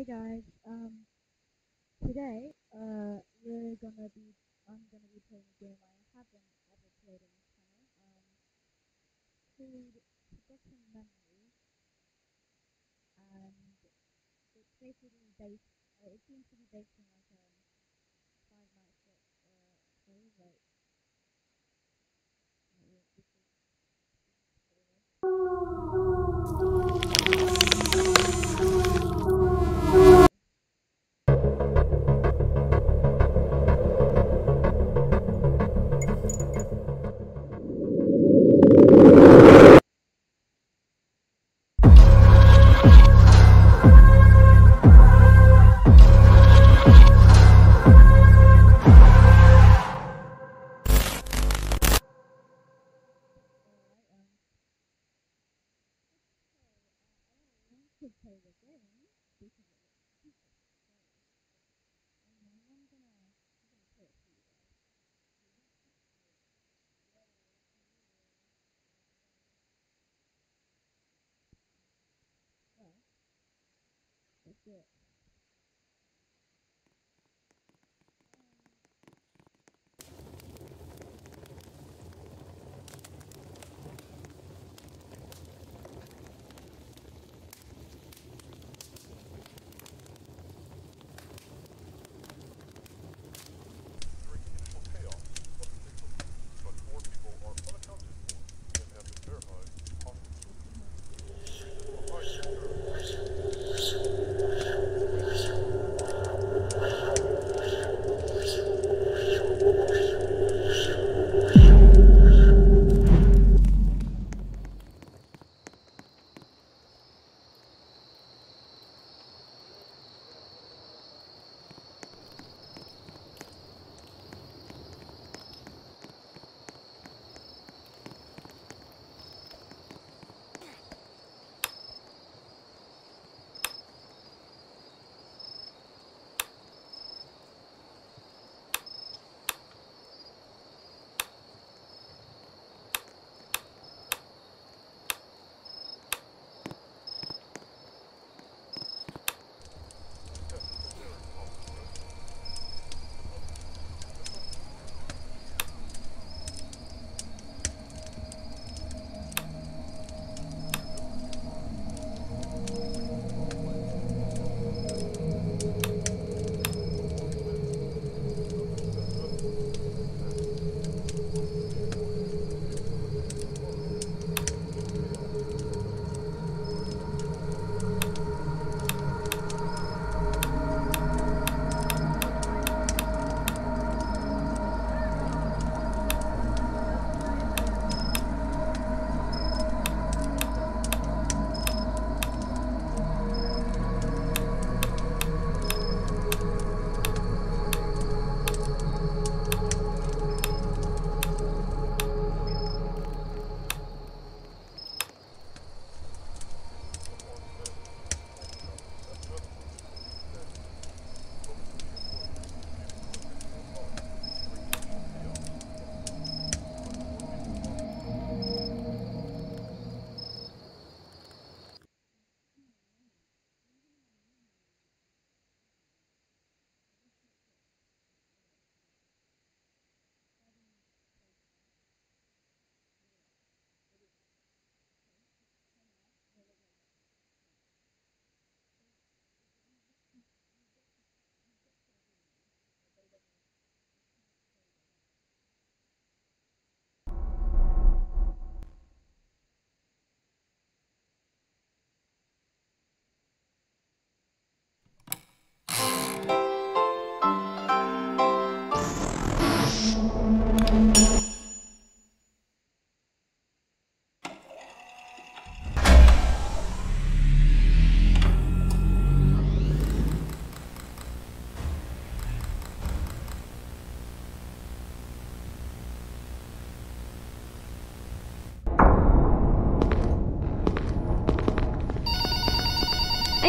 Hey guys, um, today, uh, we're gonna be, I'm gonna be playing a game I haven't ever played on this channel, um, called Forgotten Memories, and it's basically based, uh, it seems to be based on let's it.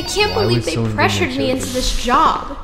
I can't Why believe they pressured me into this job.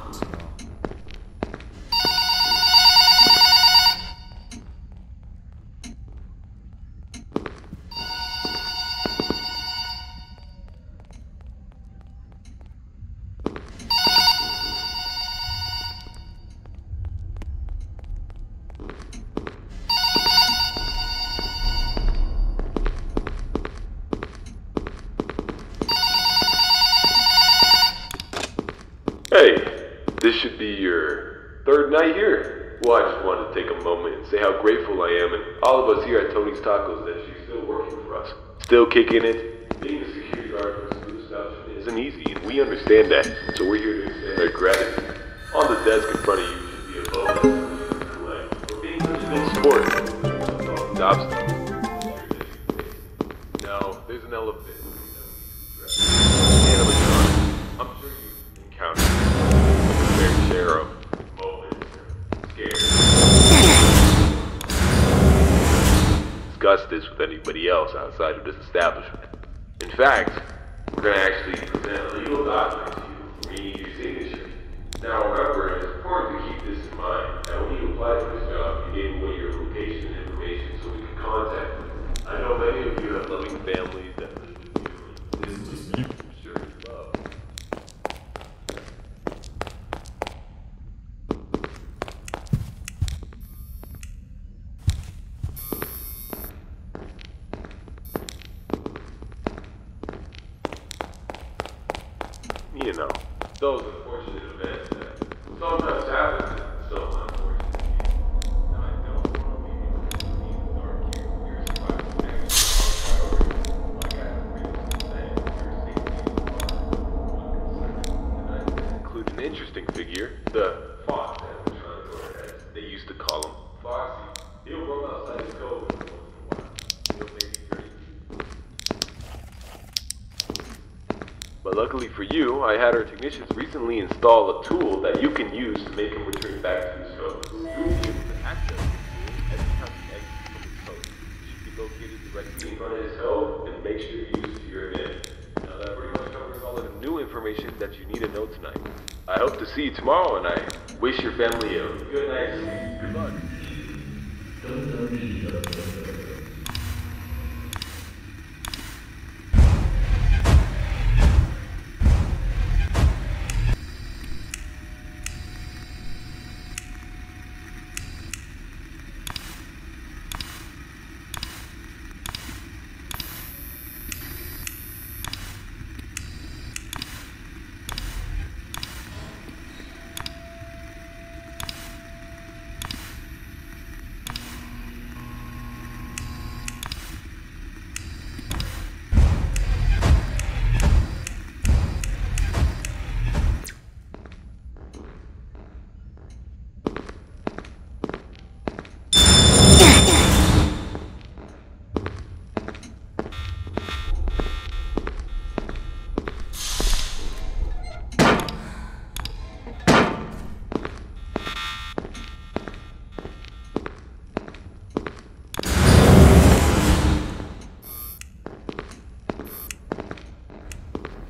This should be your third night here. Well, I just wanted to take a moment and say how grateful I am and all of us here at Tony's Tacos that she's still working for us. Still kicking it. Being a security guard for a food establishment isn't easy, and we understand that. So we're here to extend our gratitude. On the desk in front of you should be a to for being such a good sport. Stops. Now, there's an elephant. Else outside of this establishment. In fact, we're going to actually present a legal document to you. We need your signature. Now, however, it's important to keep this in mind that when you applied for this job, you gave away your location and information so we could contact you. I know many of you have loving families that live with you. This is just you. Sure, you love. You know, those unfortunate events that sometimes happen to some unfortunate people. Now, I don't want to leave you in the dark here. Your survival is our priority. Like I have previously said, your safety is one concern. And I include an interesting figure, the fox animatronic, or as they used to call him, Foxy. He'll roam outside his cove once in a while. He'll make you crazy. But luckily for you, I had our technicians recently install a tool that you can use to make him return back to his cove. You will be able to access tool and make sure you use it. Now that pretty much covers all the new information that you need to know tonight. I hope to see you tomorrow, and I wish your family a good sleep. Good luck.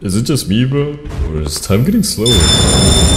Is it just me, bro? Or is time getting slower?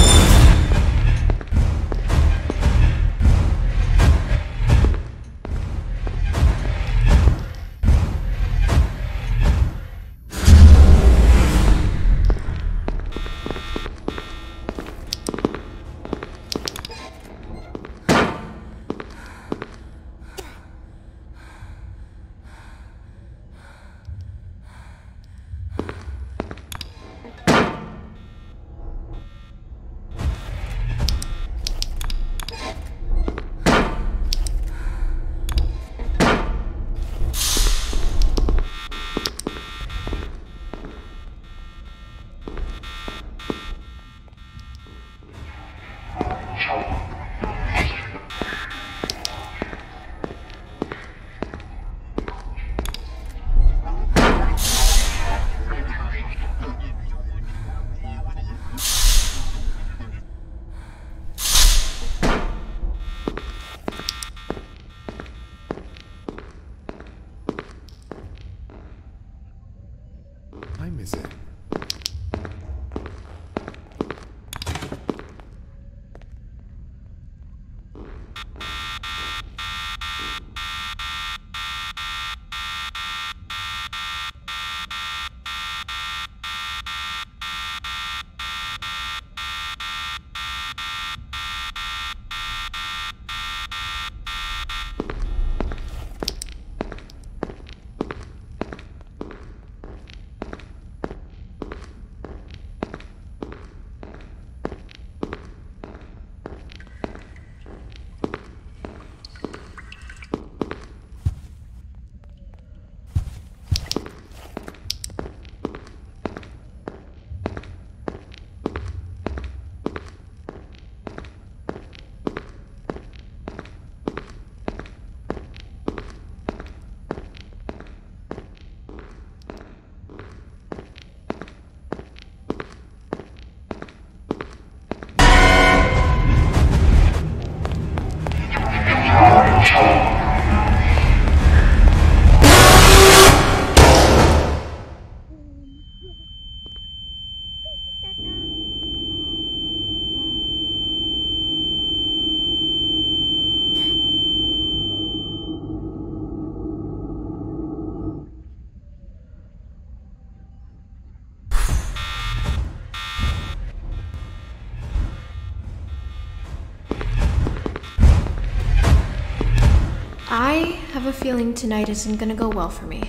Feeling tonight isn't gonna go well for me.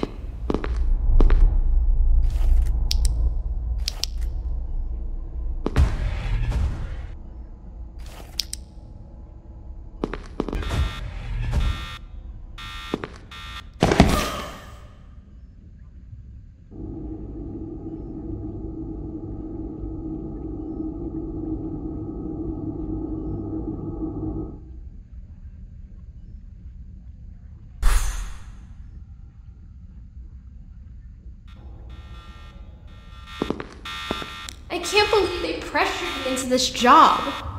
Can't believe they pressured me into this job.